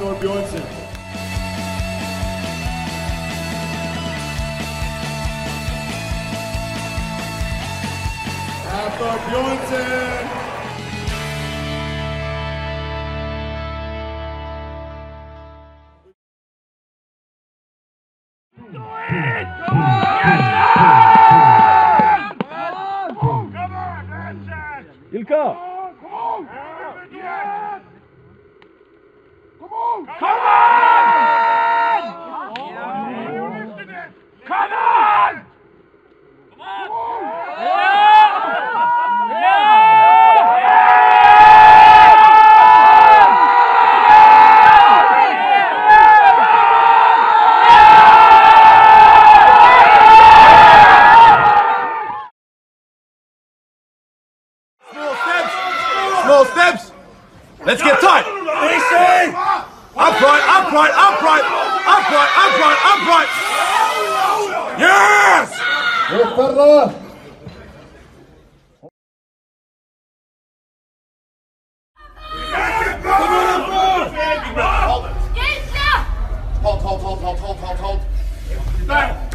Hafthor Bjornsson. Hafthor Bjornsson. Ilka! Come on, small steps. Small steps. Let's get tight. Upright, upright, upright, upright, upright, upright. Yes! Hold, hold, hold, hold, hold, hold, hold. Back.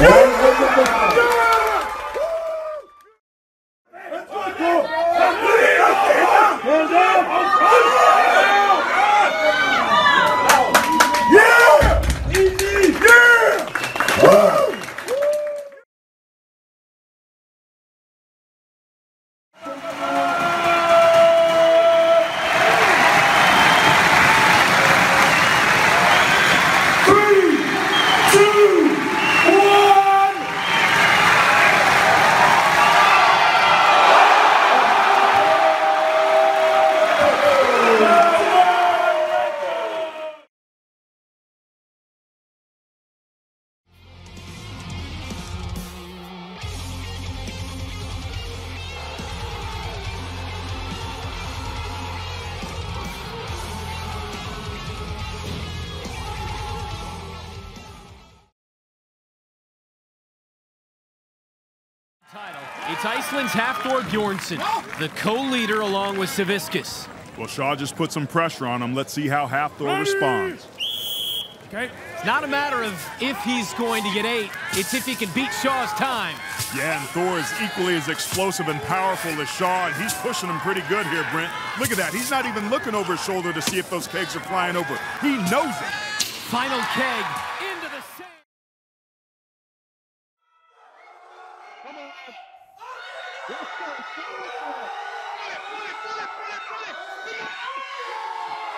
Thank. Title. It's Iceland's Hafthor Bjornsson, the co-leader along with Savickas. Well, Shaw just put some pressure on him. Let's see how Hafthor responds. Okay. It's not a matter of if he's going to get eight, it's if he can beat Shaw's time. Yeah, and Thor is equally as explosive and powerful as Shaw, and he's pushing him pretty good here, Brent. Look at that. He's not even looking over his shoulder to see if those kegs are flying over. He knows it. Final keg Come on. Let's go. Pull it, pull it, pull it, pull it, pull it.